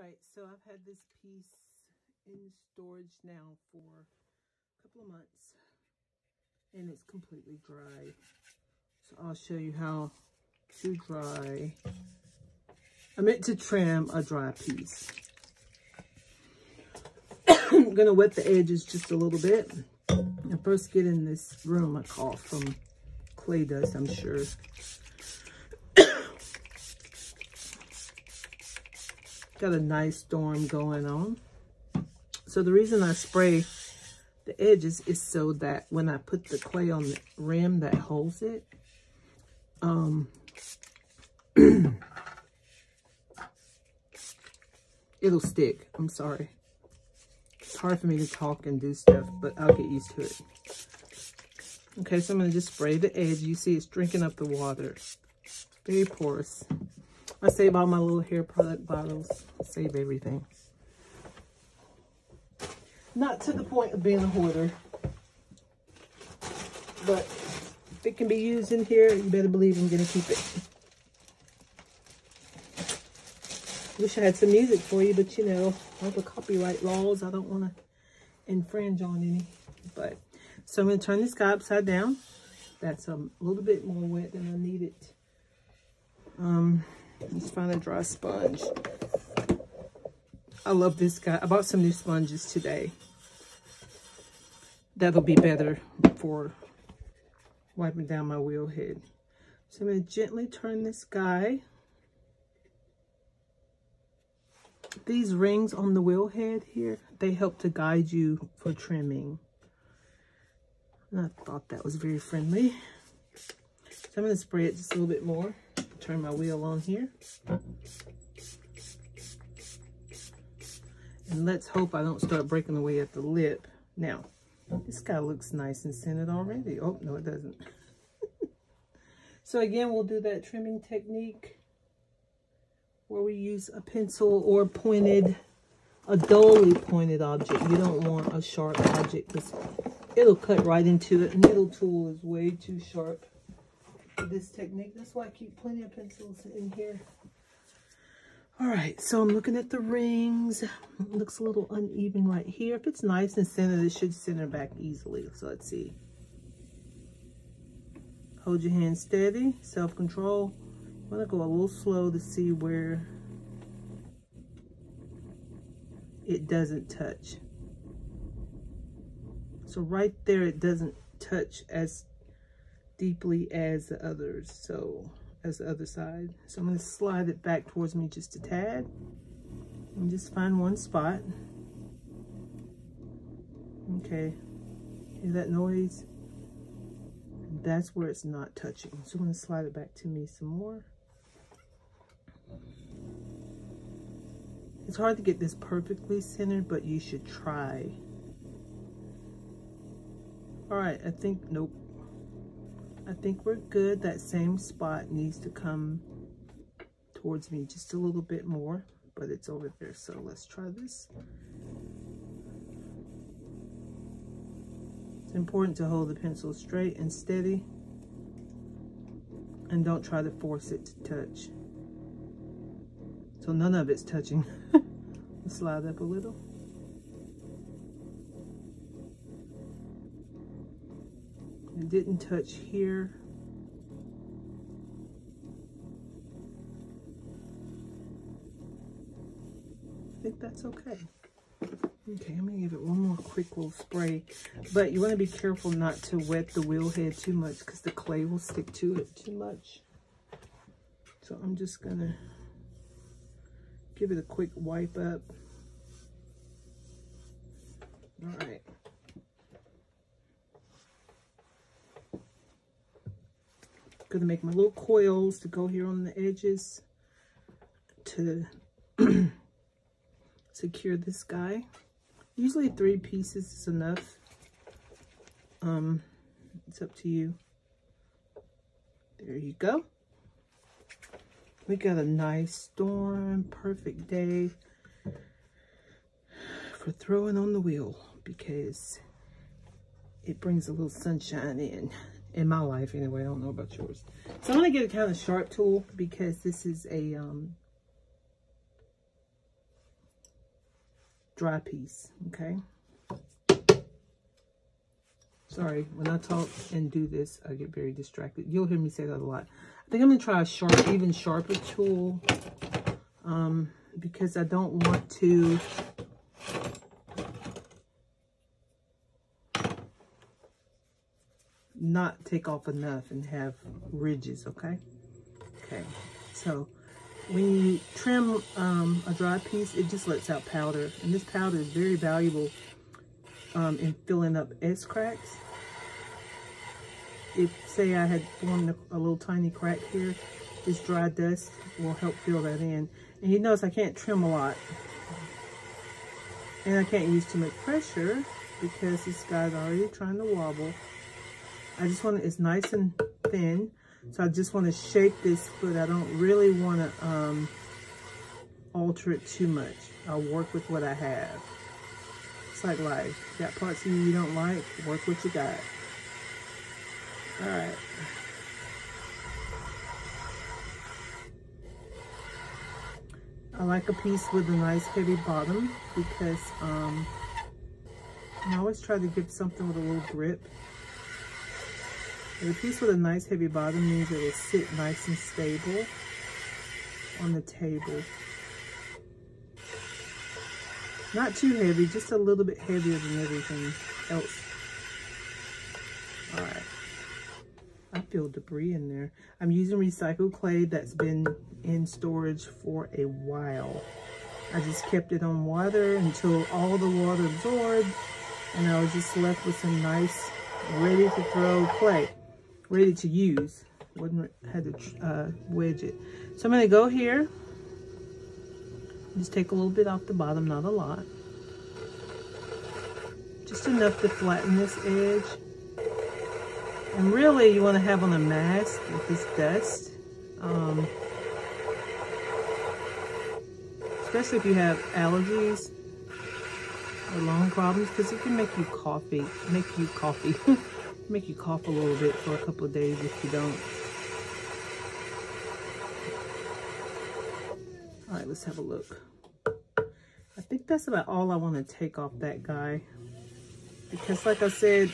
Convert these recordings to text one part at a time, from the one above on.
right, so I've had this piece in storage now for a couple of months and it's completely dry. So I'll show you how to dry. I meant to trim a dry piece. I'm gonna wet the edges just a little bit. And first get in this room I caught from clay dust, I'm sure. Got a nice storm going on. So the reason I spray the edges is so that when I put the clay on the rim that holds it, um, it'll stick. I'm sorry. It's hard for me to talk and do stuff, but I'll get used to it. Okay, so I'm going to just spray the edge. You see it's drinking up the water. Very porous. I save all my little hair product bottles. Save everything. Not to the point of being a hoarder. But if it can be used in here, you better believe I'm going to keep it. Wish I had some music for you, but you know, all the copyright laws, I don't want to infringe on any. But, so I'm going to turn this guy upside down. That's a little bit more wet than I need it. Um, Let's find a dry sponge. I love this guy. I bought some new sponges today. That'll be better for wiping down my wheel head. So I'm going to gently turn this guy. These rings on the wheel head here, they help to guide you for trimming. And I thought that was very friendly. So I'm going to spray it just a little bit more turn my wheel on here. And let's hope I don't start breaking away at the lip. Now, this guy looks nice and scented already. Oh, no, it doesn't. so again, we'll do that trimming technique where we use a pencil or pointed, a dully pointed object. You don't want a sharp object because it'll cut right into it. Needle tool is way too sharp this technique. That's why I keep plenty of pencils in here. All right, so I'm looking at the rings. It looks a little uneven right here. If it's nice and centered, it should center back easily. So let's see. Hold your hand steady, self-control. I'm gonna go a little slow to see where it doesn't touch. So right there, it doesn't touch as deeply as the others. So as the other side. So I'm going to slide it back towards me just a tad. And just find one spot. Okay. Hear that noise? That's where it's not touching. So I'm going to slide it back to me some more. It's hard to get this perfectly centered, but you should try. All right, I think, nope. I think we're good. That same spot needs to come towards me just a little bit more, but it's over there. So let's try this. It's important to hold the pencil straight and steady and don't try to force it to touch. So none of it's touching. slide up a little. Didn't touch here. I think that's okay. Okay, I'm gonna give it one more quick little spray. But you wanna be careful not to wet the wheel head too much because the clay will stick to it too much. So I'm just gonna give it a quick wipe up. All right. Going to make my little coils to go here on the edges to secure this guy. Usually three pieces is enough. Um, it's up to you. There you go. We got a nice storm, perfect day for throwing on the wheel because it brings a little sunshine in in my life anyway. I don't know about yours. So I'm going to get a kind of sharp tool because this is a, um, dry piece, okay? Sorry, when I talk and do this, I get very distracted. You'll hear me say that a lot. I think I'm going to try a sharp, even sharper tool um, because I don't want to not take off enough and have ridges, okay? Okay, so when you trim um, a dry piece, it just lets out powder. And this powder is very valuable um, in filling up S cracks. If, say, I had formed a, a, little tiny crack here, this dry dust will help fill that in. And you notice I can't trim a lot. And I can't use too much pressure because this guy's already trying to wobble. I just want it, it's nice and thin. So I just want to shape this foot. I don't really want to um, alter it too much. I'll work with what I have. It's like life. got parts of you you don't like, work with what you got. All right. I like a piece with a nice heavy bottom because um, I always try to give something with a little grip. And a piece with a nice heavy bottom means it will sit nice and stable on the table. Not too heavy, just a little bit heavier than everything else. All right. I feel debris in there. I'm using recycled clay that's been in storage for a while. I just kept it on water until all the water absorbed and I was just left with some nice ready to throw clay ready to use. Wasn't had to uh, wedge it. So I'm going to go here. Just take a little bit off the bottom, not a lot. Just enough to flatten this edge. And really you want to have on a mask with this dust. Um, especially if you have allergies or lung problems because it can make you coffee, make you coffee. make you cough a little bit for a couple of days if you don't. All right, let's have a look. I think that's about all I want to take off that guy. Because like I said,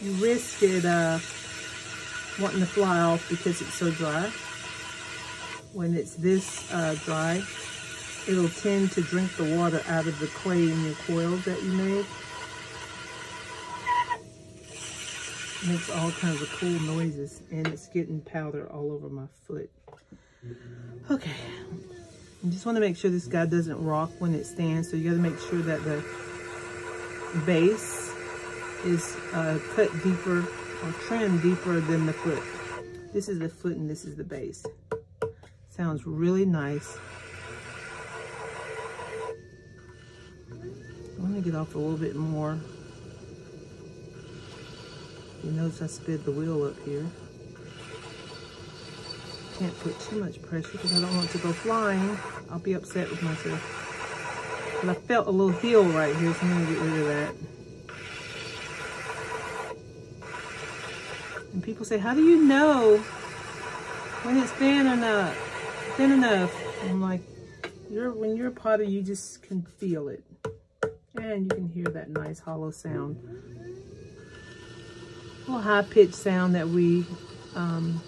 you risk it uh, wanting to fly off because it's so dry. When it's this uh, dry, it'll tend to drink the water out of the clay in your coils that you made. Makes all kinds of cool noises and it's getting powder all over my foot. Okay, I just want to make sure this guy doesn't rock when it stands. So you got to make sure that the base is uh, cut deeper or trimmed deeper than the foot. This is the foot and this is the base. Sounds really nice. I'm to get off a little bit more you notice I sped the wheel up here. Can't put too much pressure because I don't want it to go flying. I'll be upset with myself. But I felt a little heel right here, so I'm to get rid of that. And people say, how do you know when it's thin enough? Thin enough. I'm like, you're when you're a potter, you just can feel it. And you can hear that nice hollow sound little high-pitched sound that we um,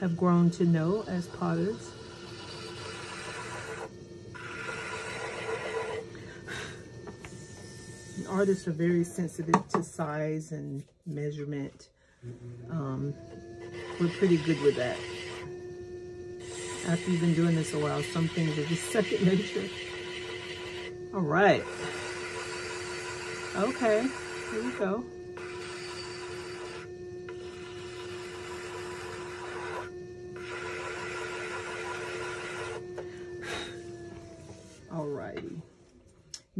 have grown to know as potters. Artists are very sensitive to size and measurement. Um, we're pretty good with that. After you've been doing this a while, some things are just second nature. All right. Okay, here we go.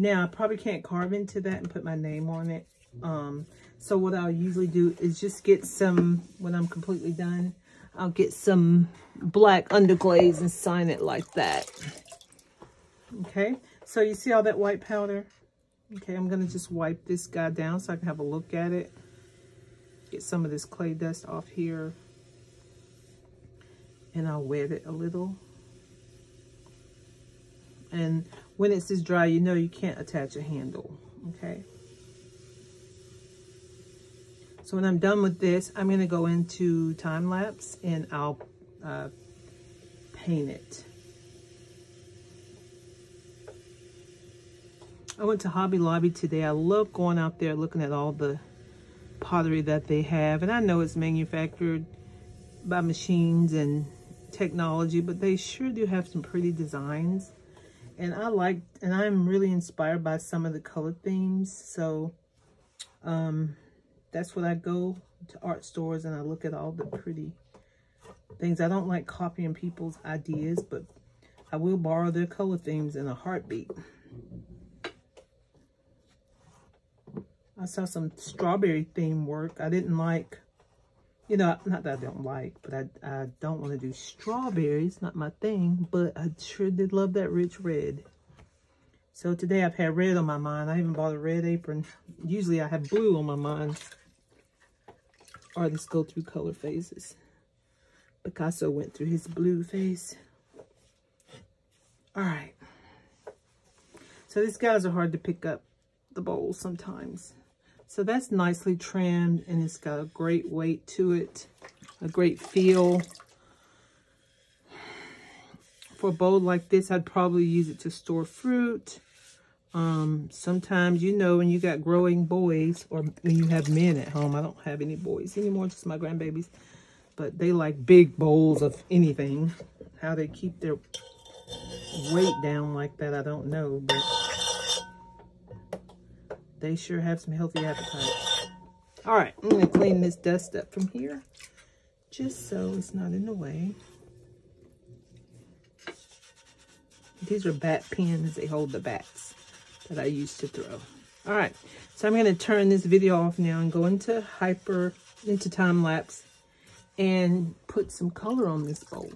Now, I probably can't carve into that and put my name on it. Um, so what I'll usually do is just get some, when I'm completely done, I'll get some black underglaze and sign it like that. Okay, so you see all that white powder? Okay, I'm going to just wipe this guy down so I can have a look at it. Get some of this clay dust off here. And I'll wet it a little And when it's this dry, you know you can't attach a handle, okay? So when I'm done with this, I'm gonna go into time lapse and I'll uh, paint it. I went to Hobby Lobby today. I love going out there looking at all the pottery that they have. And I know it's manufactured by machines and technology, but they sure do have some pretty designs. And I like, and I'm really inspired by some of the color themes. So um, that's what I go to art stores and I look at all the pretty things. I don't like copying people's ideas, but I will borrow their color themes in a heartbeat. I saw some strawberry theme work. I didn't like, you know, not that I don't like, but I, I don't want to do strawberries. Not my thing, but I sure did love that rich red. So today I've had red on my mind. I even bought a red apron. Usually I have blue on my mind. Artists go through color phases. Picasso went through his blue phase. All right. So these guys are hard to pick up the bowls sometimes. So that's nicely trimmed and it's got a great weight to it, a great feel. For a bowl like this, I'd probably use it to store fruit. Um, sometimes, you know, when you got growing boys or when you have men at home, I don't have any boys anymore, just my grandbabies, but they like big bowls of anything. How they keep their weight down like that, I don't know, but they sure have some healthy appetite. All right, I'm going to clean this dust up from here just so it's not in the way. These are bat pins. They hold the bats that I used to throw. All right, so I'm going to turn this video off now and go into hyper, into time lapse and put some color on this bowl.